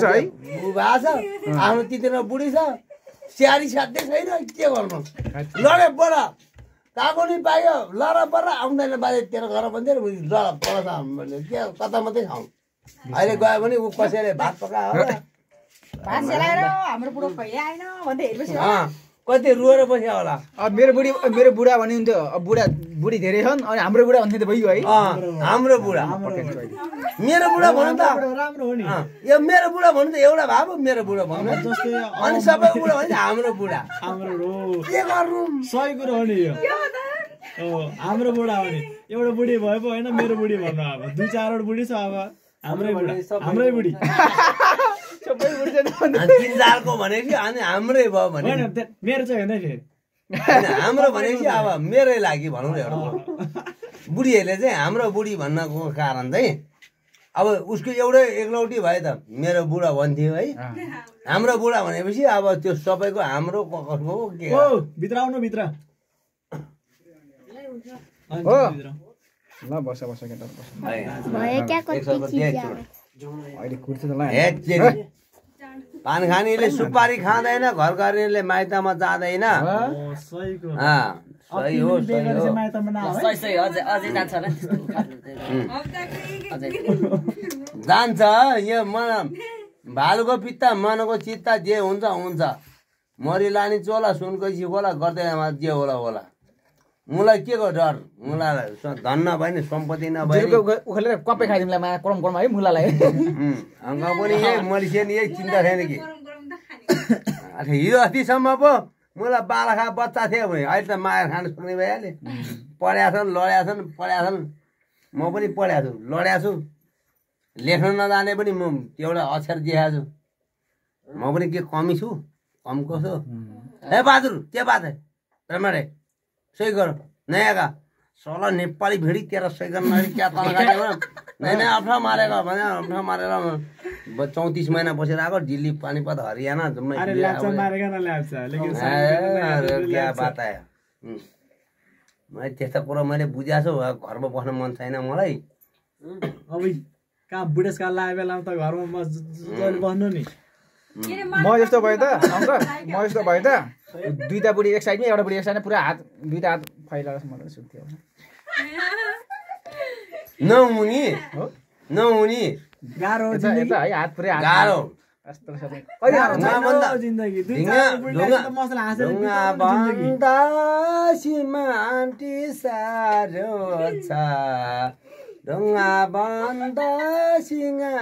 छ है? बुबा छ आफ्नो तितेर बुढी छ स्याहारी साध्य छैन के गर्नु? लडे बड ताको नि पायो लड बर आउँदैन बाजे तेरो घर नि लड पर के कता मात्रै खाउँ अहिले गयो भने ऊ कसैले भात पकायो होला। भात सेलाएर हाम्रो बुढो कति रुएर बस्यो होला? अब मेरो बुढी मेरो बुढा भन्ने हुन्थ्यो अब बुढा बुढी धेरै छन् अनि हाम्रो बुढा भन्ने त भइगयो है हाम्रो बुढा। मेरो बुढा भन्नु त। राम्रो हो नि। यो मेरो बुढा भन्नु त एउटा भए पो मेरो बुढा भन्नु। जस्तै अनि सबैको बुढा भने हाम्रो बुढा। के गर्नु सही कुरो हो नि यो। हो हाम्रो बुढा हो नि। एउटा बुढी भए पो होइन मेरो बुढी भन्नु अब। दुई चारवटा बुढी छ अब। हाम्रै बुढा हाम्रै बुढी सबै बुढी अनि तिन चारको भनेपछि अनि हाम्रै भयो भने। मेरो चाहिँ होइन फेरि हाम्रो भनेपछि अब मेरै लागि भनौँ न एउटा। बुढीहरूले चाहिँ हाम्रो बुढी भन्नको कारण चाहिँ अब उसको एउटै एकलौटी भए त मेरो बुढा भन्थ्यो है। हाम्रो बुढा भनेपछि अब त्यो सबैको हाम्रो क- कसको हो, के भित्र आउनु भित्र। हो। ल बस बस केटा बस भयो क्या कति चिज। अहिले त। पान खानेले सुपारी खाँदैन घर गर्नेले माइतमा जाँदैन। सही हो जान्छ यो मन भालुको पित्ता मनको चित्ता जे हुन्छ हुन्छ। मरि लाने चोला सुनकै होला गर्दैन जे होला होला। मलाई के को डर? मलाई स- धन नभए नि सम्पत्ति नभए उखेलेर कपै खाइदिउँला मा करम करम है मुलालाई। अङ्ग पनि यही मरिसे नि यही चिन्ता थिएन कि। अच्छा, हिजो अस्तिसम्म पो मलाई बालखा बच्चा थियो भने अहिले त माएर खान सक्ने भइहाल्यो। पढ्या छन् लड्या छन् पढ्या छन्। म पनि पढ्या छु लड्या छु। लेख्न नजाने पनि म एउटा अक्षर देखाएको छु। म पनि के कमी छु? कम कसो? ए बहादुर के बात है? रमाडे सही गर नयाँ का सोह्र नेपाली भिडी तेह्र सय गर्न क्या तनखा नै नै अफ्रा मारेर भने अफ्रा मारेर चौतिस महिना बसेर आएको दिल्ली पानीपत हरियाणा जम्मै क्या। बात आयो। मैले त्यस्तो कुरो मैले बुझाएको छु घरमा बस्न मन छैन मलाई अब कहाँ बुढेसकाल लागेको बेलामा त घरमा बस्नु नि म जस्तो भयो त अङ्क म जस्तो भयो त दुईवटा बुढी एक साइडमा एउटा बुढी एक साइडमा पुरा हात दुईवटा हात फैलाएर मलाई सुन्थ्यो नहुने हो? नहुने गाह्रो हो हात पुरै हात गाह्रो। दुई ढुङ्गा साह्रो छ। भन्दा सिङ्गा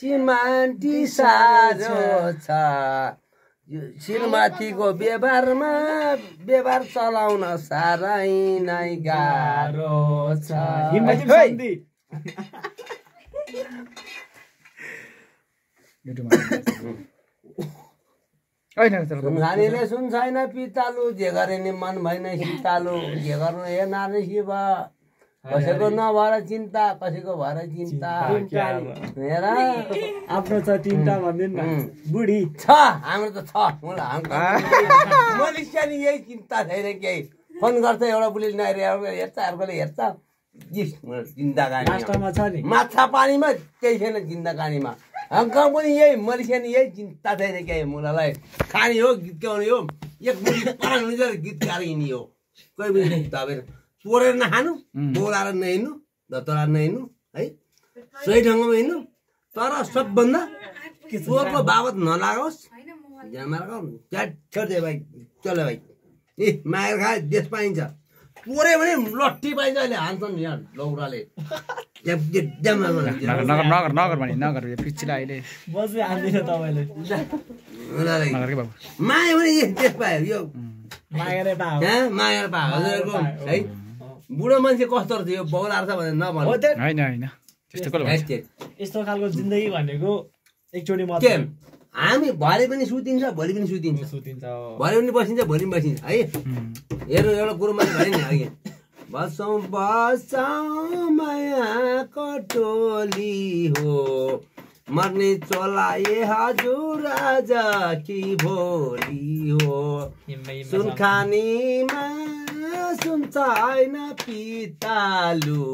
सिमान्टी साह्रो छ। यो श्रीमतीको व्यवहारमा व्यवहार चलाउन साह्रै नै गाह्रो छ। खानेले सुन छैन पितालु जे गरे नि मन भएन सीतालु जे गर्नु हे नारी शिव। कसैको नभएर चिन्ता कसैको भएर चिन्ता। हेर। आफ्नो छ तिनवटा भनिदिनु। बुढी। छ हाम्रो त छ। मलाई हाम्रो मलेसिया नि यही चिन्ता छैन केही फोन गर्छ एउटा बुढीले नारी हेर्छ अर्कोले हेर्छ। चिन्ता छ नि? माछा पानीमा केही छैन चिन्ता कानीमा। हङकङ पनि यही मलेसिया नि यही चिन्ता छैन केही मुलालाई खाने हो गीत गाउने हो। एक बुढी गीत गाएर हिँड्ने हो। कोही पनि चोरेर नखानु बोलाएर नहिँड्नु धतोराएर नहिँड्नु है? सही ढङ्गमा हिँड्नु तर सबभन्दा चोरको बाबत नलागोस्। ज्यानमार्ग त्याट छोड्दे भाइ चल भाइ। ए मागेर खाए देश पाइन्छ। चोऱ्यो भने लट्ठी पाइन्छ अहिले हान्छन् यहाँ लौराले। मायो भने देश पायो यो। मागेरै पायो हजुरहरूको है? बुढो मान्छे कस्तो रहेछ यो बौलाएर छ भने हो नभन्नु होइन होइन। यस्तो खालको जिन्दगी भनेको एकचोटि के? मात्रै हामी भरे पनि सुतिन्छ भोलि पनि सुतिन्छ। सुतिन्छ हो। भरे पनि बसिन्छ भोलि पनि बसिन्छ है? हेर्नु एउटा कुरो मैले भने नि अघि। बसौँ बसौँ मायाको टोली हो। मर्ने चोलाए हजुर आज कि भोलि हो। हिम्मे सुन छैन पितालु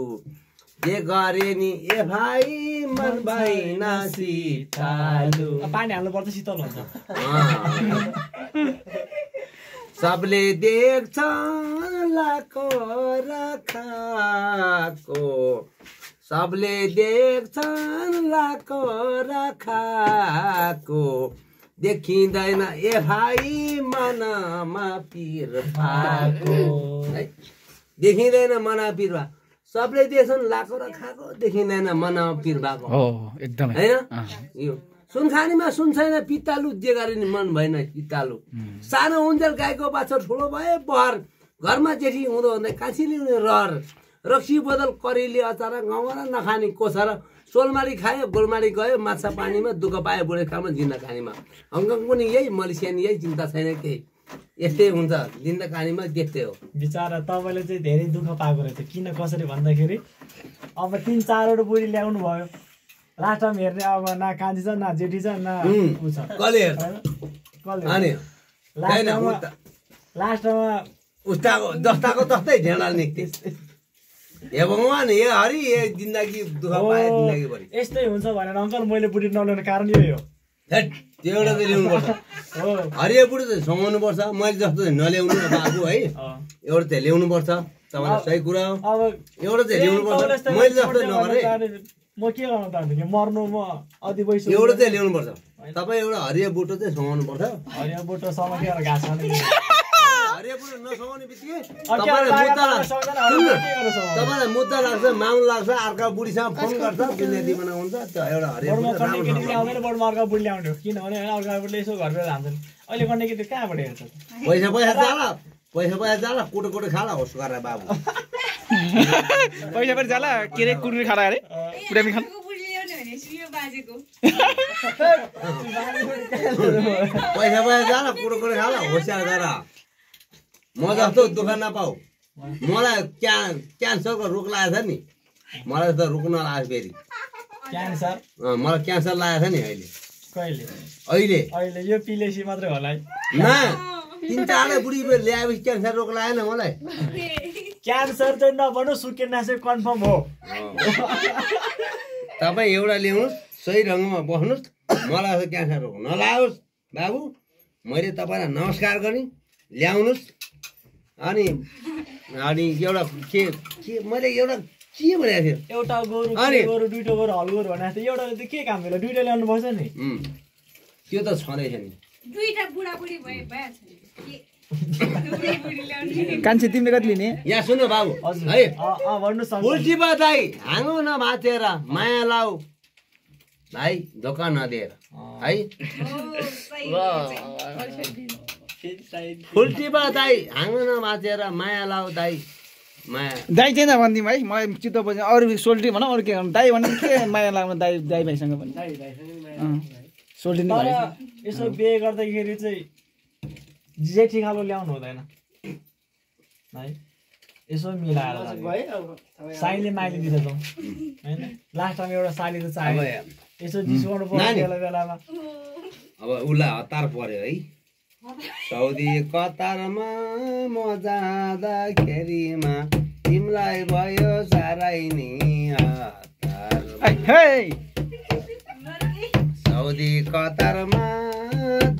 जे गरे नि ए भाइ मन भएन शीतलु पानी हाल्नुपर्छ शीतल हुन्छ। सबले देख्छ लाको रखाको। सबले देख्छन् लाको रखाको। देखिँदैन ए भाइ मनमा पिर पाको है? देखिँदैन मना पिर सबले देख्छन् लाको र खाएको देखिँदैन मनमा पिर भएको। हो एकदमै। होइन। यो सुनखानीमा सुन छैन पित्तालु जे गरे नि मन भएन पित्तालु। सानो उन्जेल गाईको बाछा ठुलो भए बहर घरमा जेठी हुँदो हुँदै काँसी ल्याउने रहर। रक्सी बदल करेली अचार गाउँमा नखाने कोसा र सोलमारी खायो गोलमारी गयो माछा पानीमा दुःख पायो बुढेसकालमा जिन्दा कानीमा। हङकङ पनि यही मलेसिया नि यही चिन्ता छैन केही। यस्तै हुन्छ जिन्दा त्यस्तै हो। बिचरा तपाईँले चाहिँ धेरै दुःख पाएको रहेछ। किन कसरी भन्दाखेरि अब तिन चारवटा बुढी ल्याउनु भयो। लास्टमा हेर्ने अब न कान्छी छ न जेठी छ न। ऊ छ। कसले हेर्छ। अनि? लास्टमा लास्टमा उस्ताको जस्ताको तस्तै ढेँडा निक्ते। हे भगवान् हे हरि हे जिन्दगी दुःख पाए जिन्दगीभरि। यस्तै हुन्छ भनेर अङ्कल मैले बुढी नल्याउने कारण यही हो। त्यो एउटा चाहिँ ल्याउनुपर्छ हो। हरियो बुढो चाहिँ सँगाउनुपर्छ मैले जस्तो चाहिँ नल्याउनु न बाबु है। एउटा चाहिँ ल्याउनुपर्छ। तपाईँलाई सही कुरा हो। अब एउटा चाहिँ ल्याउनुपर्छ। मैले जस्तो नगरे। म के गर्नु त मर्नु म अति वैसु एउटा चाहिँ ल्याउनुपर्छ। तपाईँ एउटा हरियो बुटो चाहिँ सँगाउनु पर्छ हरियो बोटो समातेर घाँस हरियो बुटो नसँगाउने बित्तिकै के तपाईँलाई गर्नु, मुद्दा लाग्छ। के गर्नु? तपाईँलाई मुद्दा लाग्छ माउन लाग्छ अर्का बुढीसँग फोन गर्छ बिन्यादी बनाउँछ त्यो एउटा आउँदैन बडुमा अर्का बुढी ल्याउने हो किनभने अर्का बुढीले यसो घरबाट हान्छन् अहिले कन्ने केटी कहाँबाट हेर्छ? पैसा पैसा जाला। पैसा पैसा जाला कुटो कुटो खाला होस् गरेर बाबु। पैसा पनि जाला के अरे? कुर्मी खाना। अरे पुरामी खाना पैसा पैसा जाला कुटो कुटो खाला होसियार गर म जस्तो दुःख नपाऊ मलाई क्या क्यान्सरको रोग लागेको छ नि। मलाई त रोग नलागेको फेरि। क्यान्सर? मलाई क्यान्सर लागेको छ नि अहिले। कहिले? अहिले। अहिले यो पिलेसी मात्रै होला न तिन चारवटा बुढी ल्याएपछि क्यान्सर रोग लागेन मलाई। क्यान्सर चाहिँ नभनौँ सुकेना चाहिँ कन्फर्म हो। तपाईँ एउटा ल्याउनुहोस् सही ढङ्गमा बस्नुहोस्। मलाई त क्यान्सर रोग नलागोस्। बाबु मैले तपाईँलाई नमस्कार गरेँ ल्याउनुहोस्। अनि अनि एउटा के के मैले एउटा के भनेको थिएँ? एउटा गोरु अनि? गोरु दुइटा गोरु हल गोरु भनेको थियो। एउटाले त के काम होला दुइटा ल्याउनु पर्छ नि। त्यो त छँदैछ नि। कान्छे तिमीले कति लिने? यहाँ सुन्नु बाबु। है। उल्टी बधाई हाँगो नभाँचेर माया लाऊ। भाइ धोका नदिएर। है। हो, सही हो, फुल्टी बधाई हाँगो नभाँचेर माया लाऊ दाई माया। दाई चाहिँ भनिदिउँ है मलाई चित्त बुझ्यो अरू सोल्टी भनौँ अरू के गर्नु? दाई भने के माया लाग्नु दाई दाई भाइसँग पनि? सोल्टी नै भयो तर यसो बिहे गर्दाखेरि चाहिँ जेठी खालो ल्याउनु हुँदैन। है यसो मिलाएर। साइले माइली दिँदा जाउँ होइन? लास्टमा एउटा साली त चाहियो यसो जिस्काउनु पर्यो। बेला बेलामा। अब उसलाई हतार पर्यो है। सौदी कतारमा म जाँदाखेरिमा तिमीलाई भयो साह्रै नि सौदी कतारमा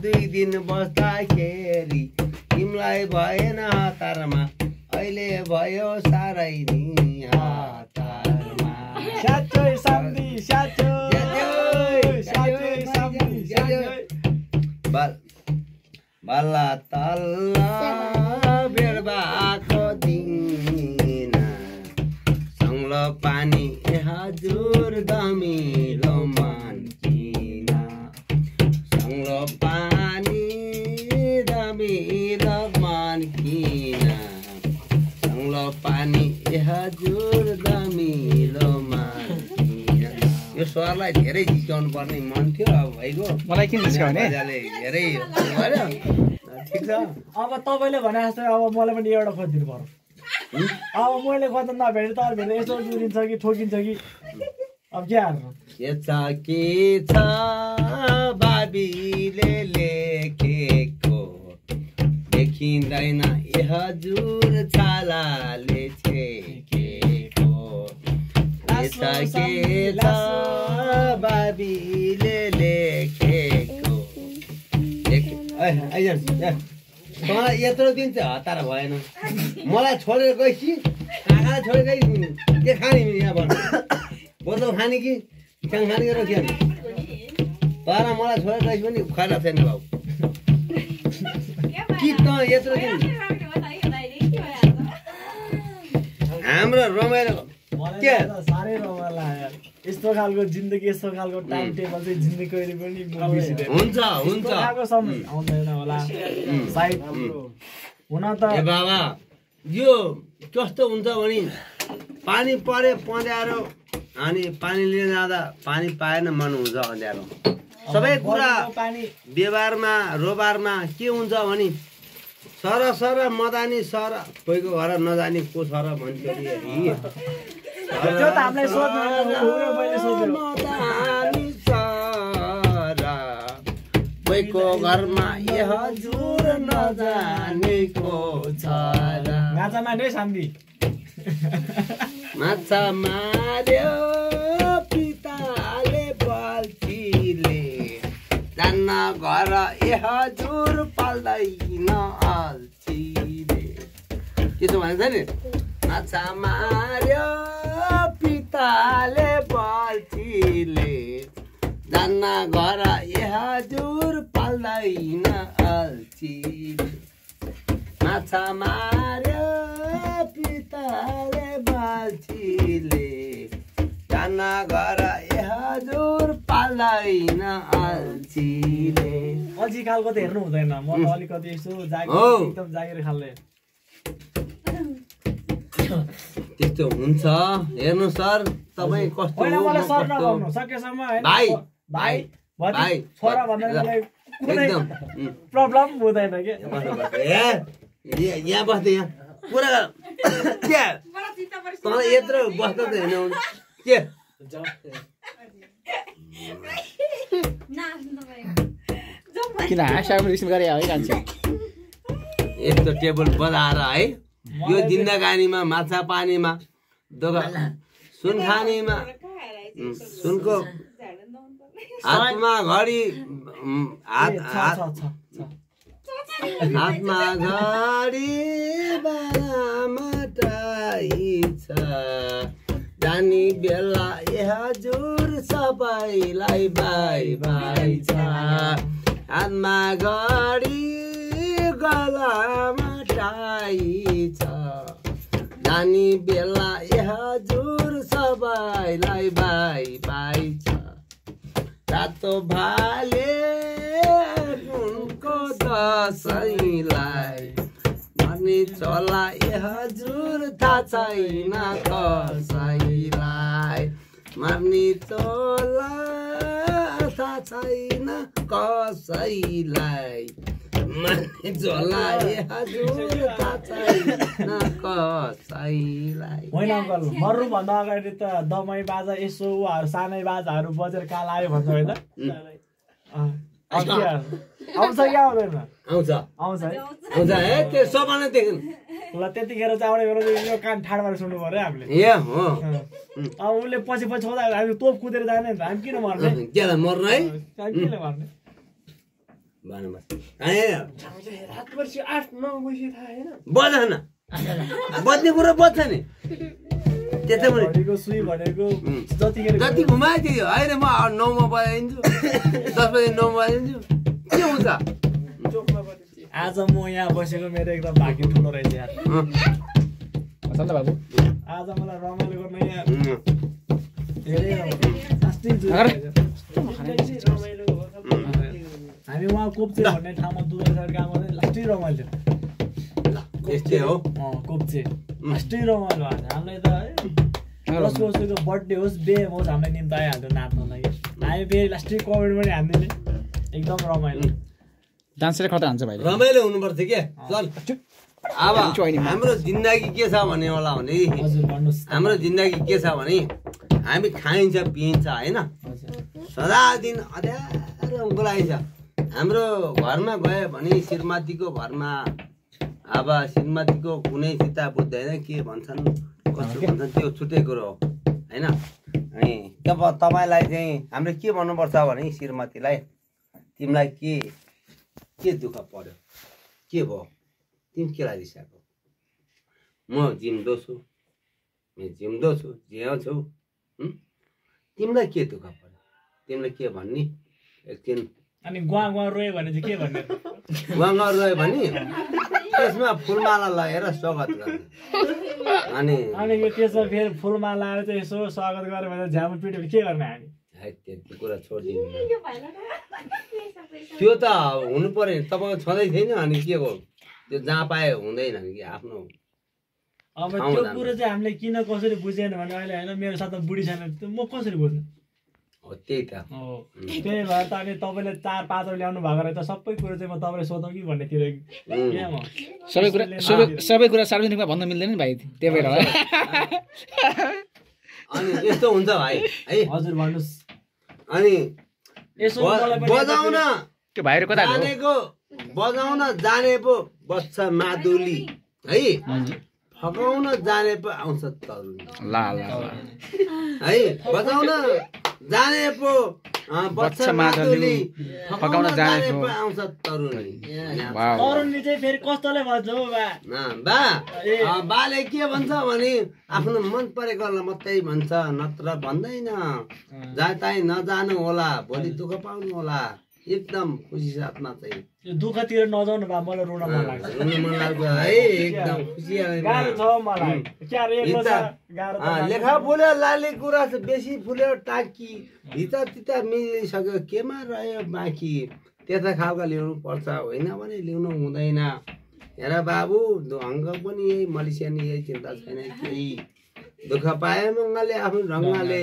दुई दिन बस्दाखेरि तिमीलाई भएन हतारमा अहिले भयो साह्रै नि हतारमा। साम्दी साम्दी बल्ल तल्ल भएको दिन सङ्लो पानी हजुर दमिलो मन किन सङ्लो पानी दमिलो मन किन सङ्लो पानी हजुर यो स्वरलाई धेरै झिकाउनु पर्ने मन थियो अब भइगयो। मलाई किन भने? मजाले धेरै ठिक छ। अब तपाईँले भने जस्तै अब मलाई पनि एउटा खोजिदिनु पर्यो अब मैले खोज्दा नभेटे तर भेट्दा यसो जुरिन्छ कि ठोकिन्छ कि? अब के हाल्नु? के छ के छ? बाबीले लेखेको। देखिँदैन ए हजुर छालाले छेकेको बाबीले लेखेको तँलाई यत्रो दिन चाहिँ हतार भएन मलाई छोडेर गएपछि आँखालाई छोडेर गई के खाने यहाँ भन्नु बोतल खाने कि त्यहाँ खाने कि खाने तर मलाई छोडेर गएपछि पनि खाना छैन भाउ कि त यत्रो दिन हाम्रो रमाइलो मलाई के? त साह्रै रमाइलो लाग्यो। यस्तो खालको जिन्दगी यस्तो खालको टाइम टेबल चाहिँ जिन्दगी कहिले पनि। हुन्छ हुन्छ समय आउँदैन होला सायद हुन त बाबा यो कस्तो हुन्छ भने पानी परे पँध्यारो अनि पानी लिन जाँदा पानी पाएन मन हुन्छ अँध्यारो सबै कुरा पानी व्यवहारमा रोबारमा के हुन्छ भने सर सर मदानी सर कोहीको घर नजाने को सर भन्थ्यो अरे हेरी। त्यो त हामीलाई सोध्नु घरमा ए हजुर नजानेको छ र। गाजा मान्यो शान्ति? माछा मार्यो पिताले बल्छीले जान्न घर ए हजुर पाल्दैन अल्छीले त्यसो भनेको छ नि? माछा मार्यो पिताले बल्छीले जान्न घर ए हजुर पाल्दैन अल्छीले माछा मार्यो पिताले बाछीले जाना घर ए हजुर पाल्दैन अल्छीले अल्छी खालको त हेर्नु हुँदैन। म अलिकति यसो। जागिर एकदम जागिर खाले त्यस्तो हुन्छ। हेर्नु सर तपाईँ कस्तो भाइ, भाइ भाइ, छोरा एकदम प्रब्लम हुँदैन कि? यहाँ बस्दै यहाँ गर। के? तँलाई यत्रो बस्नु त होइन के? किन रिसिम गरे है कान्छे? यस्तो टेबल बजाएर है। यो जिन्दगानीमा माछा पानीमा दोकान सुन खानेमा सुनको हातमा घडी। हातमा घडी जानी बेला ए हजुर सबैलाई बाई बाई छ। हातमा घडी गलामा टाई छ जानी बेला हजुर सबैलाई बाई बाई छ। रातो भाले उनको दसैँलाई। मर्ने चला ए हजुर थाहा छैन कसैलाई। मर्ने चोला थाहा छैन कसैलाई। होइन अङ्कल मर्नुभन्दा अगाडि त दमाई बाजा यसो उहाँहरू सानै बाजाहरू बजेर काल आयो भन्छ होइन? आउँछ कि आउँदैन? आउँछ। आउँछ है? आउँछ है? त्यो सपना देख्नु? ल त्यतिखेर चाहिँ आउने बेला यो कान ठाड भएर सुन्नु पऱ्यो हामीले। ए हो। अब उसले पछि पछि छोड्दा हामी तोप कुदेर जाने हामी किन मर्ने? केलाई मर्नु है। किन मर्ने? भन्नुहोस् कहाँ रातभरि आठ नौ बजी थाहा होइन बज न बज्ने कुरो बज्छ नि जति घुमाए त्यो होइन म नौमा बजाइदिन्छु। दस बजी नौमा बजाइदिन्छु। के हुन्छ? आज म यहाँ बसेको मेरो एकदम भाग्य ठुलो रहेछ बाबु। आज मलाई रमाइलो गर्न यहाँ धेरै हामी उहाँ कोप्चे भन्ने ठाउँमा दुबई साइड काम गर्दै लास्टै रमाइलो थियो। त्यस्तै हो। अँ कोप्चे। लास्टै रमाइलो आज हामीलाई त है कसको कसैको बर्थडे होस् बे होस् हामीलाई निम्ति आइहाल्थ्यो नाच्नलाई हामी फेरि लास्टै कमेन्ट पनि हानिदिने। एकदम रमाइलो। डान्सर खतरा हुन्छ भाइले रमाइलो हुनुपर्छ के? चल अब। हाम्रो जिन्दगी के छ भने होला भने हजुर हाम्रो जिन्दगी के छ भने हामी खाइन्छ पिइन्छ होइन? हजुर। सदा दिन अध्यारो बोलाइन्छ हाम्रो घरमा गयो भने श्रीमतीको घरमा अब श्रीमतीको कुनै चिता बुझ्दैन के भन्छन् कस्तो भन्छन् त्यो छुट्टै कुरो हो होइन? है तब तपाईँलाई चाहिँ हामीले के भन्नुपर्छ भने श्रीमतीलाई तिमीलाई के के दुःख पर्यो? के भयो? तिमी केलाई रिसाएको म जिउँदो छु म जिउँदो छु जिउँछु हुँ? तिमीलाई के दुःख पर्यो? तिमीले के भन्ने? एकछिन अनि गुवा गुवा रोयो भने चाहिँ के भन्ने? उहाँ गयो भने त्यसमा फुलमाला लगेर स्वागत गर्ने। अनि अनि यो त्यसमा फेरि फुलमा लाएर चाहिँ यसो स्वागत गऱ्यो भने झ्याम पिट्यो भने के गर्ने हामी? त्यो कुरा छोडिदिनु त्यो त हुनु पर्यो नि तपाईँको छँदै थिएन अनि के हो? त्यो जहाँ पाए हुँदैन नि कि आफ्नो अब त्यो। कुरो चाहिँ हामीले किन कसरी बुझेन भने अहिले होइन मेरो साथमा बुढी छैन त्यो म कसरी बुझ्नु? हो त्यही त। हो। त्यही भएर त अनि तपाईँले चार पाँचवटा ल्याउनु भएको रहेछ। सबै कुरो चाहिँ म तपाईँले सोधौँ कि भन्नेतिर। उम्. क्या म? सबै कुरा सबै सबै कुरा सार्वजनिकमा भन्न मिल्दैन नि भाइ। त्यही भएर अनि यस्तो हुन्छ भाइ। है। हजुर भन्नुहोस्। अनि बजाउन। त्यो भाइहरू कता जानेको बजाउन जाने पो बस्छ मादुली है फकाउन जाने पो आउँछ तरुनी ला ला ला। है बजाउन जाने पो फकाउन जाने पो। आउँछ तरुणले चाहिँ फेरि कस्तोले भन्छ हौ बा बाले के भन्छ भने आफ्नो मन परेकोलाई मात्रै भन्छ नत्र भन्दैन। जहाँ तहीँ नजानु होला भोलि दुःख पाउनु होला। एकदम खुसी साथमा चाहिँ। यो दुःखतिर नजाउनु बा मलाई रुन मन लाग्छ। रुनु मन लाग्छ है एकदम खुसी गाह्रो छ मलाई। एक्लो गाह्रो। लेखा बोल्यो लाली कुरा बेसी फुल्यो टाकी भित्र तिता मिलिसक्यो केमा रह्यो बाँकी? त्यता खालको ल्याउनु पर्छ होइन भने ल्याउनु हुँदैन। हेर बाबु ढङ्ग पनि यही मलेसियानी यही चिन्ता छैन केही। दुःख पाए मङ्गलले आफ्नो ढङ्गले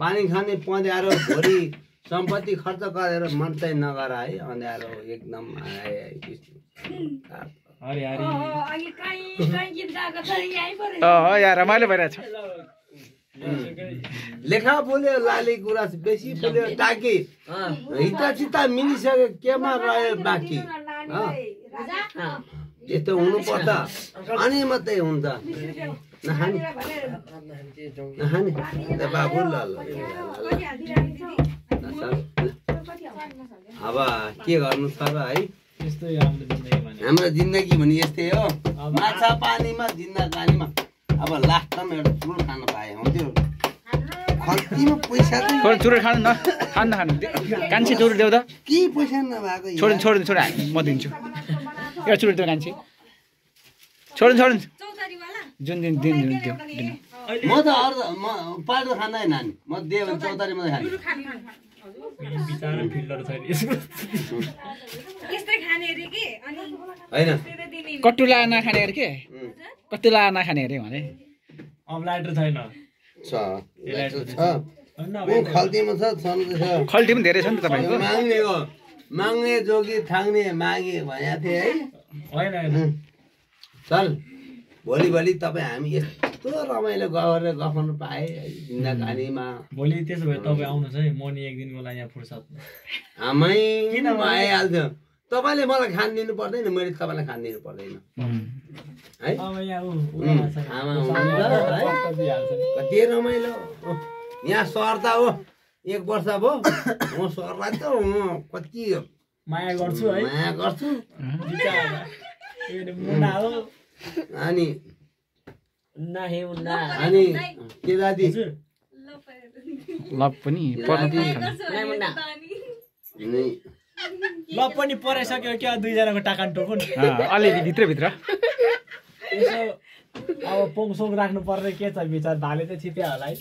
पानी खाने पँध्यारो भोलि सम्पत्ति खर्च गरेर मन चाहिँ नगर है अँध्यारो एकदम यहीँ रमाइलो भइरहेछ। लेखा बोल्यो लाली गुराँस बेसी बोल्यो टाकी। हिता चिता मिलिसक्यो केमा रह्यो बाँकी? अँ? त्यस्तो हुनुपर्छ। अनि मात्रै हुन्छ। नखाने नखाने बाबु ल, ल। अब के गर्नु छ र है? हाम्रो जिन्दगी भने। हाम्रो जिन्दगी भने यस्तै हो। माछा पानीमा जिन्दगानीमा अब लास्टमा एउटा ठुलो खानु पाएँ हो त्यो खल्तीमा पैसा खानु न। खानु न खानु कान्छी चुरोट देऊ त। के पैसा नभएको छोडिन् यार। छोडिन् छोड म दिन्छु। एउटा चुरोट देऊ कान्छी। छोडिन् छोडिन्। चौतारीवाला जुन दिन म त अरू म पाल्टो खाँदैन नानी म दियो भने चौतारी मात्रै खाने। बिचरा फिल्डर छैन यसको यस्तै खाने अरे कि? अनि होइन। कटुला नखाने अरे के? कटुला नखाने अरे भने। अब लाइटर छैन। छ। छ। खल्टी पनि धेरै छ नि त तपाईँको। माग्ने हो। माग्ने जोगी थाङ्ने मागे भनेको थिएँ है। होइन चल भोलि भोलि तपाईँ हामी यस्तो रमाइलो गरेर गफाउनु पाएँ जिन्दगानीमा भोलि त्यसो भए तपाईँ आउनुहोस् है म नि एक दिनको लागि यहाँ फुर्सद आमै किन भने? आइहाल्थ्यो। तपाईँले मलाई खान दिनु पर्दैन मैले तपाईँलाई खान दिनु पर्दैन. है? आमा कति रमाइलो। यहाँ सर्दा हो एक वर्ष भयो म सर्लाई त म कति माया गर्छु है। माया गर्छु। अनि नाही उन्ना। अनि के दादी? हजुर। ल पऱ्यो। लभ पनि पर्नु पनि पराइसक्यो क्या दुईजनाको टाकान टोकुन? अँ, अलिअलि भित्रभित्र। यसो अब पोङसोङ राख्नु पर्ने के छ विचार? भाले त छिप्या होला है।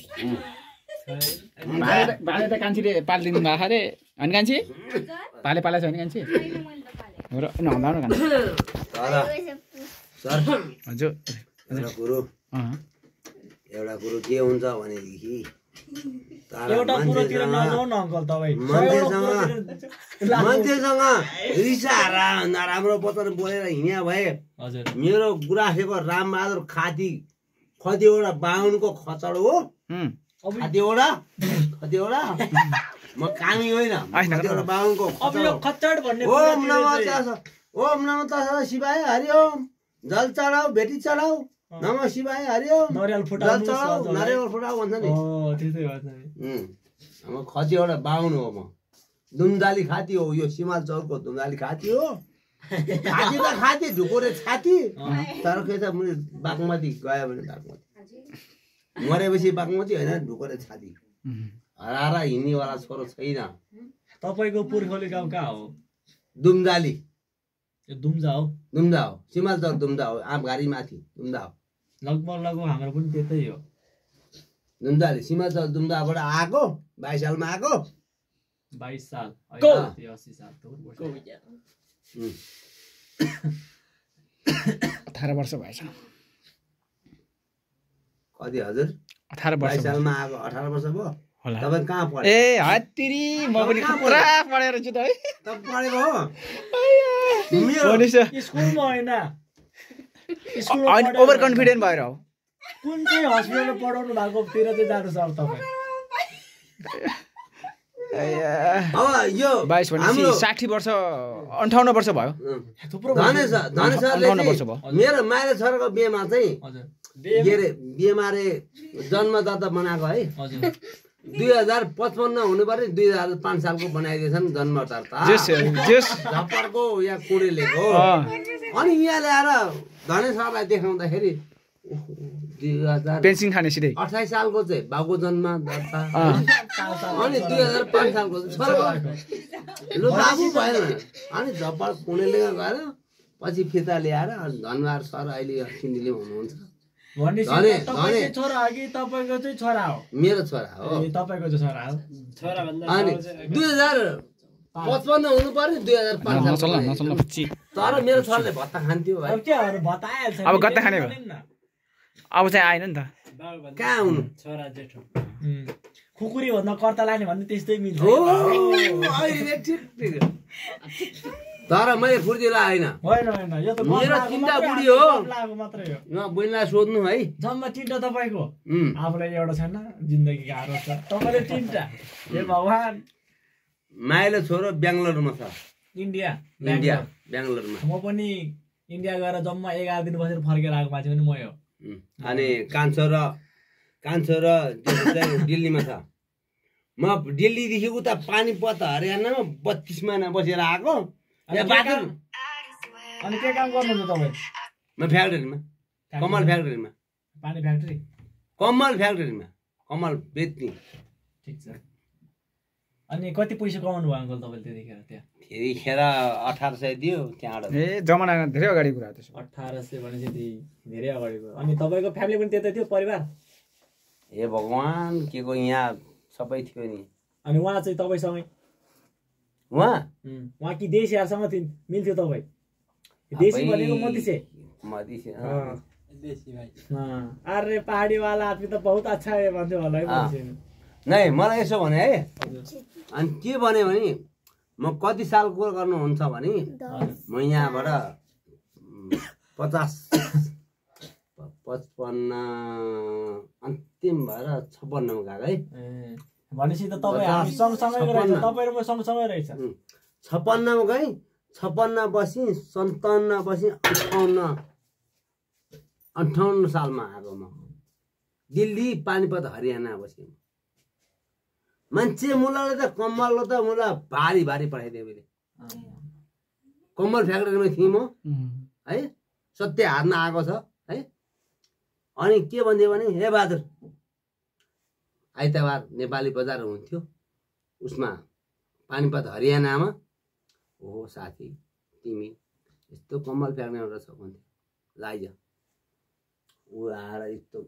भाले त- कान्छीले पालिदिनु भएको अरे। होइन कान्छी? भाले पालेको छ भने कान्छी? होइन, मैले त पालेँ। हो र नहुँदा न कान्छी। तर सर। हजुर। एउटा कुरो अँ। एउटा कुरो के हुन्छ भनेदेखि एउटा कुरोतिर मान्छेसँग- नजाउ न अङ्कल तपाईँ। मान्छेसँग मान्छेसँग रिसाएर नराम्रो वचन बोलेर हिँड्या भए हजुर। मेरो गुराँसेको रामबहादुर खाती कतिवटा बाहुनको खचड हो। कतिवटा कतिवटा म कामी होइन। कतिवटा बाहुनको खचड। भन्ने ओम नम ओम नम शिवाय हरिओम जल चढाऊ भेटी चढाऊ। नम शिवाय हरिओम नरिवल जल फुटाउनु चढाऊ सहज होला है। नरिवल फुटाऊ भन्छ नि। हो, त्यस्तै भन्छ नि। उम्, अब कतिवटा बाहुन हो म। दुमदाली खाती हो यो सिमाल चौरको दुमदाली खाती हो। खाती त खाती ढुकुरे छाती। तर के छ मैले बागमती गयो भने बागमती। मरेपछि बागमती होइन ढुकुरे छाती. हराएर हिँड्नेवाला छोरो छैन। तपाईँको पुर्खौली गाउँ कहाँ हो? दुमदाली। दुम्जा हो। दुम्दा हो। सिमाल चौर दुम्दा हो। आँपघारी माथि दुम्दा हो। लगभग लगभग हाम्रो पनि त्यतै हो। दुम्दाले सिमाल चौर दुम्दाबाट आएको बाइस सालमा आएको बाइस साल अस्सी साल त. अठार वर्ष भएछ। कति हजुर? अठार वर्ष। सालमा आएको अठार वर्ष भयो? तपाईँ कहाँ पढे ए हत्तिरी म पनि पुरा पढेर छु त है। पढेको हो? स्कुलमा होइन। ओभर कन्फिडेन्ट भएर हो। कुन चाहिँ हस्पिटलमा पढाउनु भएको तिर चाहिँ जानु अब तपाईँ। अब यो बाइस भनेपछि हाम्रो साठी वर्ष अन्ठाउन्न वर्ष भयो। मेरो माइला छोराको बिहेमा चाहिँ हजुर। के अरे बिहेमा अरे जन्मदाता बनाएको है। हजुर। दुई हजार पचपन्न हुनु पर्यो दुई हजार पाँच सालको बनाइदिएछन् जेस जेस। झप्परको यहाँ कुँडेलेको। अनि यहाँ ल्याएर धनेश सरलाई देखाउँदाखेरि पेन्सिन खाने सिधै। अठाइस सालको चाहिँ बाबुको जन्म दर्ता अनि दुई हजार पाँच सालको छोराको बाबु भएन। अनि झप्पड कुँडेले गएर पछि फिर्ता ल्याएर अनि धनबार सर अहिले सिन्धीले हुनुहुन्छ। मेरो छोरा हो। ए तपाईँको चाहिँ छोरा हो? अनि दुई हजार पचपन्न हुनु पर्यो दुई हजार तर मेरो छोराले भत्ता खान्थ्यो भाइ। अब के अरू बताइहाल्छ अब नि, गत्ता खाने। अब चाहिँ आएन नि त। कहाँ हुनु? उम्, खुकुरी भन्दा कर्ता लाने भन्ने त्यस्तै मिल्छ। तर मैले फुर्तिला होइन मेरो तिनवटा बुढी हो। बुझ्नलाई सोध्नु है। जम्मा तिनवटा तपाईँको। आफूलाई एउटा छैन जिन्दगी गाह्रो छ। तपाईँले तिनवटा हे भगवान्। माइलो छोरो बेङ्गलोरमा छ। India India. बेङ्गलोरमा म पनि इन्डिया गएर जम्मा एघार दिन बसेर फर्केर आएको मान्छे पनि मै हो अनि कान्छो र कान्छो र दिल्लीमा छ। म दिल्लीदेखि उता पानीपत हरियाणामा बत्तिस महिना बसेर आएको। अनि यहाँ के काम- अनि के काम गर्नुहुन्छ तपाईँ? म फ्याक्ट्रीमा। कमल फ्याक्ट्रीमा। पानी फ्याक्ट्री? कमल फ्याक्ट्रीमा। कमल बेच्ने। ठिक छ। अनि कति पैसा कमाउनु भयो अङ्कल तपाईँले त्यतिखेर त्यहाँ? फेरिखेर अठार सय दियो त्यहाँबाट। ए जमाना धेरै अगाडि कुरा हो त्यसो अठार सय भनेपछि धेरै अगाडि गयो अनि तपाईँको फ्यामिली पनि त्यतै थियो परिवार? हे भगवान् के को यहाँ? सबै थियो नि। अनि उहाँ चाहिँ तपाईँसँगै? उहाँ उहाँ कि देशीहरूसँग थियो मिल्थ्यो तपाईँ देशी भनेको मधिसे हाँ। हाँ। अरे पहाडी वाला आदमी त बहुत अच्छा है भन्थ्यो होला है। नै मलाई यसो भने है। अनि के भने भने म कति सालको गर्नुहुन्छ भने। म यहाँबाट पचास पचपन्न अन्तिम भएर छप्पन्नमा गएको है ए, भनेपछि त तपाईँ सँगसँगै रहेछ छप्पन्न। तपाईँ र म सँगसँगै रहेछ। उम्, छप्पन्नमा गएँ छप्पन्न बसी सन्ताउन्न बसी अठाउन्न अन्ठाउन्न सालमा आएको म। दिल्ली पानीपत हरियाणा बसेँ मान्छे मुलाले त कम्मलको त मुला भारी भारी पठाइदियो मैले। कम्मल फ्याक्ट्रीमा थिएँ म है सत्य हातमा आएको छ है। अनि के भनिदियो भने हे बहादुर आइतबार नेपाली बजार हुन्थ्यो। उसमा पानीपत हरियाणामा। हो साथी तिमी यस्तो कम्मल फ्याक्ट्रीमा एउटा छ भन्थ्यो। लाइज ऊ आएर यस्तो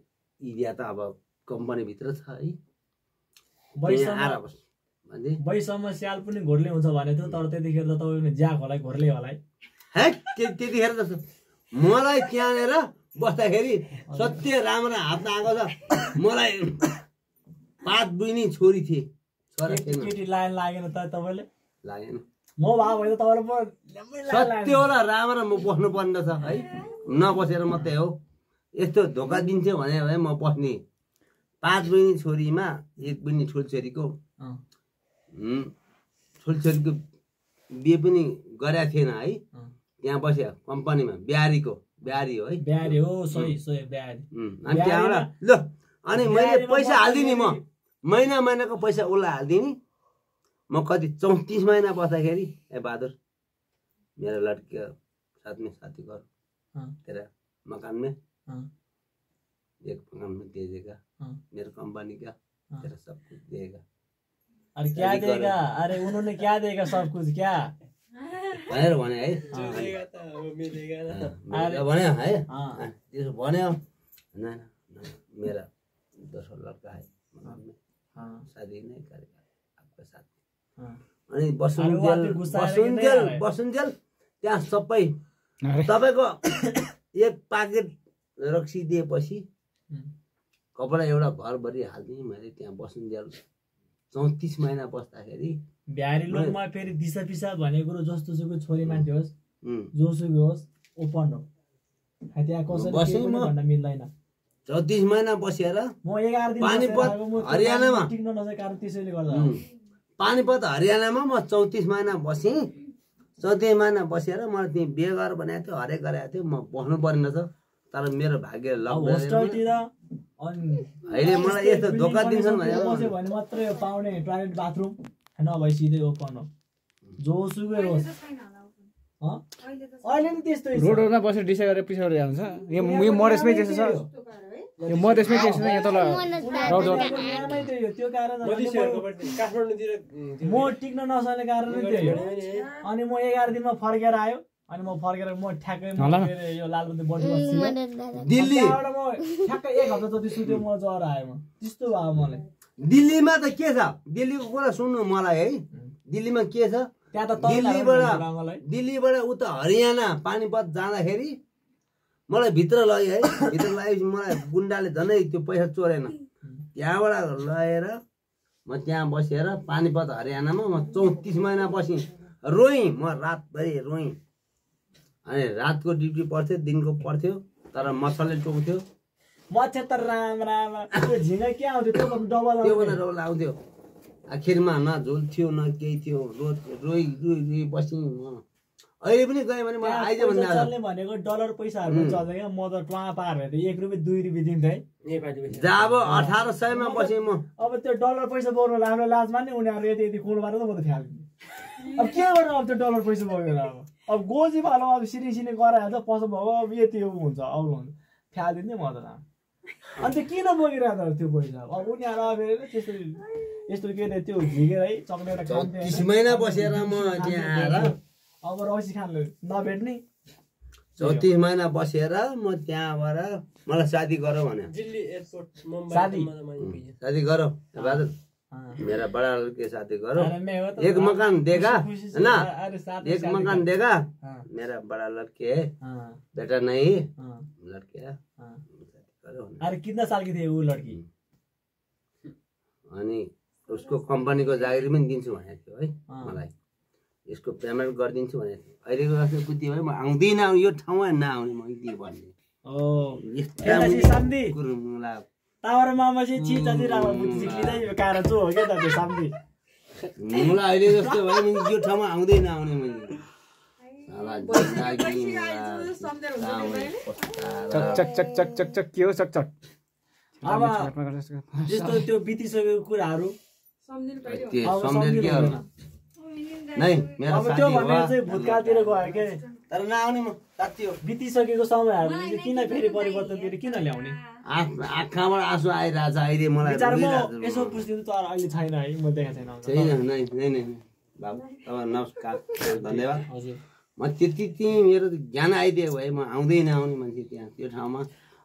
एरिया त अब कम्पनीभित्र छ है। आएर बस भन्थे बैसम्म स्याल पनि घोर्ले हुन्छ भनेको थियो तर त्यतिखेर त तपाईँको नि ज्याक होला है, घोर्ले होला है। है त्य- त्यतिखेर त मलाई त्यहाँनिर बस्दाखेरि सत्य राम्रो हातमा आएको छ। मलाई पात बुइनी छोरी थिए। केटी लाइन लागेन त तपाईँले? लागेन। म भए भए त तपाईँलाई। सत्य होला म बस्नु पर्ने छ है? नबसेर मात्रै हो। यस्तो धोका दिन्थ्यो भने है म बस्ने। पाँच बहिनी छोरीमा एक बहिनी छोरीको अँ, हुँ, छोरीको बिहे पनि गरेका थिएन है। त्यहाँ बस्यो कम्पनीमा बिहारीको बिहारी हो है? बिहारी हो सही सही बिहारी अनि त्यहाँबाट ल अनि मैले पैसा हालिदिएँ नि म। महिना महिनाको पैसा उसलाई हालिदिने म कति चौतिस महिना बस्दाखेरि ए बहादुर मेरो लड़की का साथ में शादी करो हाँ। तेरा मकान में हाँ। एक मकान में दे देगा हाँ। मेरे कंपनी का। तेरा सब कुछ देगा अरे क्या। देगा अरे उन्होंने क्या देगा सब कुछ क्या? भनेर भने है। भन्यो है। त्यसो भन्यो। मेरा दोस्रो लड़का है। मकान में हाँ शादी नहीं करेगा। आपका साथ हाँ। अनि बसुन्जेल नै बसुन्जेल? बसुन्जेल त्यहाँ सबै। तपाईँको एक पाकेट रक्सी दिएपछि। कपडा एउटा घरभरि हालिदिएँ मैले त्यहाँ बसुन्जेल चौतिस महिना बस्दाखेरि बिहारी लोकमा फेरि दिसा पिसाब भनेको कुरो जस्तो सुकै छोरी मान्छे होस् जोसुकै होस् ओपन हो त्यहाँ। भन्न मिल्दैन। चौतिस महिना बसेर म एघार दिन पानीपत, हरियाणामा। पानीपत टिक्न नसकेको कारण त्यसैले गर्दा। हो। उम्, पानीपत हरियाणामा म चौतिस महिना बसेँ। चौतिस महिना बसेर मलाई त्यहीँ बिहे गरेर बनाएको थियो हरेक गरेको थियो। म बस्नु पर्ने छ तर मेरो भाग्य अहिले मलाई यस्तो धोका दिन्छन् कन्डिसनतिर बस्यो भनेर भने मात्रै यो पाउने टोयलेट बाथरुम नभए सिधै ओपन हो। जोसुकै अहिले होस्। त त नि त्यस्तै छ। रोडहरूमा बसेर गरेर गरेर यो मधेसमै त्यस्तो छ। यो मधेसमै त्यस्तो छ यहाँ तल। त्यही म टिक्न नसक्ने कारण त्यही अनि म एघार दिनमा फर्केर आयो। अनि म फर्केर म ठ्याक्कै यो लालबन्दी बढी बस्छु दिल्ली। त्यहाँबाट म ठ्याक्कै एक हप्ता जति सुत्यो म ज्वरो आयो म। त्यस्तो भयो मलाई। दिल्लीमा त के छ? दिल्लीको कुरा सुन्नु मलाई है। दिल्लीमा के छ? त्यहाँ त दिल्लीबाट दिल्लीबाट उता हरियाणा पानीपत जाँदाखेरि मलाई भित्र लग्यो है। भित्र लगेपछि मलाई गुन्डाले झनै त्यो पैसा चोरेन। त्यहाँबाट लगेर म त्यहाँ बसेर पानीपत हरियाणामा म चौतिस महिना बसेँ। रोएँ म रातभरि रोएँ। अनि रातको ड्युटी पर्थ्यो दिनको पर्थ्यो तर मसलले टोक्थ्यो। मच्छर त राम राम झिँगा के आउँथ्यो? डबल आउँथ्यो। आखिरमा न झुल थियो न केही थियो। रो रोइ रोइ रोइ बसेँ म। अहिले पनि गएँ भने मलाई आइज छ। चल्ने भनेको डलर पैसाहरू चल्छ क्या म त ट्वा पार भए त। एक रुपियाँ दुई रुपियाँ दिन्थेँ है। जब अठार सयमा बसेँ म। अब त्यो डलर पैसा बोक्नु राम्रो लाज मान्ने उनीहरूले यति यति मारेर त म त फ्याल्दिनँ अब के गर्नु अब त्यो डलर पैसा बोकेर अब? अब गोजी भालो अब सिनी सिनी गराइहाल्छ पसो भएको अब यति हुन्छ अब हुन्छ। फ्यालिदिन्थेँ म त अन्त किन बोकिरहेको त त्यो पैसा? अब उनीहरू अब त्यस्तो यस्तो के अरे त्यो झिकेर है तिस महिना बसेर म त्यहाँ आएर अब रौसी खानले नभेट्ने। चौतिस महिना बसेर म त्यहाँबाट मलाई शादी गर मुम्बई शादी? शादी गरो बहादुर हाँ। मेरा बड़ा लड़के शादी करो एक मकान देगा है ना साथ एक मकान देगा मेरा बड़ा लड़के है बेटा नहीं हाँ लड़के। है। अरे कितना साल की थी वो लड़की? अनि उसको कम्पनीको जागिर पनि दिन्छु भनेको थियो है। मलाई। यसको पेमेन्ट गरिदिन्छु थियो अहिलेको जस्तो बुद्धि भयो म आउँदिनँ यो ठाउँमा नआउने म यति भन्ने मलाई अहिले जस्तो भयो नि यो ठाउँमा आउँदै नआउने मैले। जस्तो त्यो बितिसकेको कुराहरू। नै मेरो त्यो हो चाहिँ भूतकालतिर गयो के? तर नआउने म साथी हो। बितिसकेको समयहरू किन फेरि परिवर्तनतिर किन ल्याउने? आँख- आँखाबाट आँसु आइरहेछ अहिले मलाई यसो म। पुछिदिनु तर अहिले छैन है म देखाएको छैन। छैन नै नै नै। बाबु तपाईँ नमस्कार धन्यवाद। हजुर। म त्यति चाहिँ मेरो ज्ञान आइदियो भए म आउँदै नआउने मान्छे त्यहाँ त्यो ठाउँमा।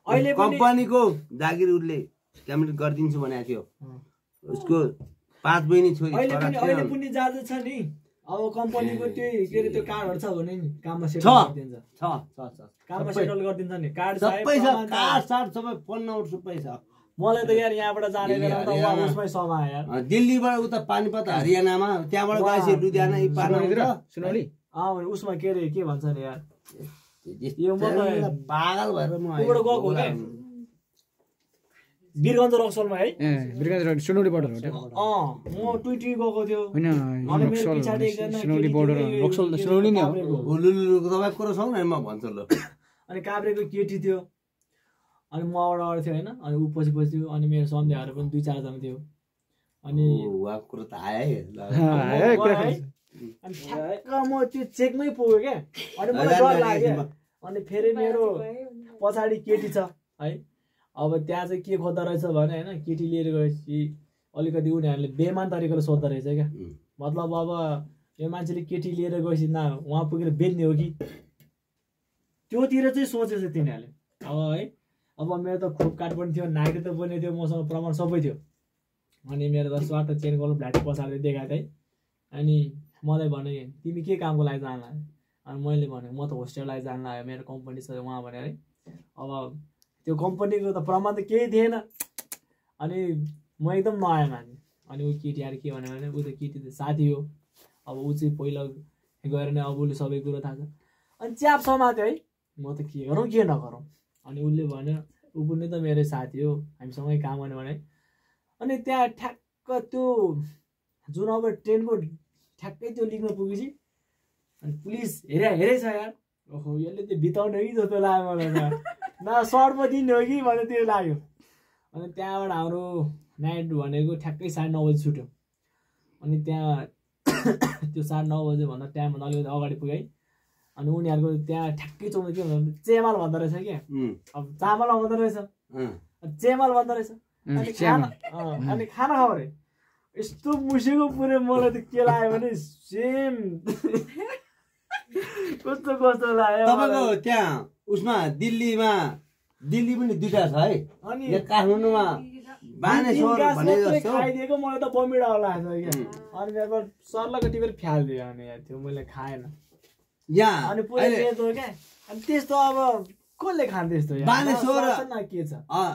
अहिले पनि- कम्पनीको जागिर उसले पेमेन्ट गरिदिन्छु भनेको थियो। उसको पाँच बहिनी छोरी अहिले पनि अहिले थियो। पनि जाँच छ नि। अब कम्पनीको त्यो के अरे त्यो कार्डहरू छ भने नि काममा सेटल गरिदिन्छ। छ छ छ काममा सेटल गरिदिन्छ नि। कार्ड सबै छ। कार्ड सार्ड सबै फोन नम्बर सबै छ। मलाई त यार यहाँबाट जाने बेला उसमै समायो यार। दिल्लीबाट उता पानीपत हरियाणामा त्यहाँबाट गएपछि लुधियाना यी पार्न सुनौली अँ भने उसमा के अरे के भन्छ नि यार? यो म त- पागल भएर म गएको? वीरगञ्ज रक्सलमा है रोड सुनौली बोर्डर हो त्यो अँ म टुइटी गएको थियो होइन सुनौली बोर्डर रक्सल त अरे सुनौली नै हो काभ्रेको। लुलु तपाईँ कुरो छ न म भन्छु ल अनि काभ्रेको केटी थियो अनि म अगाडि अगाडि थियो होइन अनि ऊ पछि पछि थियो अनि मेरो सन्ध्याहरू पनि दुई चारजना थियो अनि कुरो त आयो। अनि ठ्याक्क म त्यो चेकमै पुग्यो क्या अनि मलाई डर लाग्यो अनि फेरि मेरो पछाडि केटी छ है अब त्यहाँ चाहिँ के खोज्दो रहेछ भने होइन केटी लिएर गएपछि अलिकति उनीहरूले बेमान तरिकाले सोद्धो रहेछ क्या. मतलब अब यो मान्छेले केटी लिएर गएपछि न उहाँ पुगेर बेच्ने हो कि? त्योतिर चाहिँ सोचेछ तिनीहरूले। अब है अब मेरो त खोप कार्ड पनि थियो नागरिक त पनि थियो मसँग प्रमाण सबै थियो। अनि मेरो त स्वार्थ चेन गर्नु भ्ल्याट पछाडि देखाएको थिएँ। अनि मलाई भने तिमी के कामको लागि जानु अनि मैले भने म त होस्टेल लागि जानु लाग्यो मेरो कम्पनी छ उहाँ भने है। अब त्यो कम्पनीको त प्रमाण त केही थिएन। अनि म एकदम नयाँ मान्छे अनि ऊ केटी आएर के भन्यो भने ऊ त केटी त साथी हो। अब ऊ चाहिँ पहिला गएर नै अब उसले सबै कुरो थाहा छ। अनि च्याप समात्यो है म त के गरौँ के नगरौँ। अनि उसले भन्यो ऊ पनि त मेरो साथी हो हामीसँगै काम गर्ने भने। अनि त्यहाँ ठ्याक्क त्यो जुन अब ट्रेनको ठ्याक्कै त्यो लिकमा पुगेपछि अनि पुलिस हेरे हेरै छ यार। ओहो यसले त बिताउने कि जस्तो लाग्यो मलाई न सर्ट पो दिने हो कि भने त्यो लाग्यो। अनि त्यहाँबाट हाम्रो नाइट भनेको ठ्याक्कै साढे नौ बजी छुट्यो अनि त्यहाँ त्यो साढे नौ बजीभन्दा टाइमभन्दा अलिकति अगाडि पुगेँ। अनि उनीहरूको त्यहाँ ठ्याक्कै चौध के भन्छ चेमाल भन्दो रहेछ क्या। अब चामल आउँदो रहेछ। चेमल भन्दो रहेछ। अनि। खाना अनि खाना खबर यस्तो मुसेको पुरै मलाई त के लाग्यो भने सेम। कस्तो कस्तो लाग्यो तपाईँको। त्यहाँ उसमा दिल्लीमा दिल्ली पनि दुइटा छ है। अनि काठमाडौँमा बानेश्वर भने जस्तो। खाइदिएको मलाई त बमिडा लाग्छ क्या अनि मेरो सर्लको टिपेर फ्यालिदियो अनि यहाँ त्यो मैले खाएन। यहाँ अनि पुरै बेच्दो क्या अनि त्यस्तो अब कसले खान्छ त्यस्तो यार? बानेश्वर- के छ? अँ,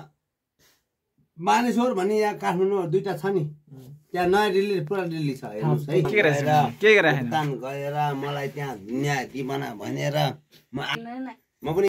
बानेश्वर भन्ने यहाँ काठमाडौँमा दुइटा छ नि। त्यहाँ नयाँ दिल्ली पुरा दिल्ली छ हेर्नुहोस् है। के गएर मलाई त्यहाँ न्याय बना भनेर म न, न। म पनि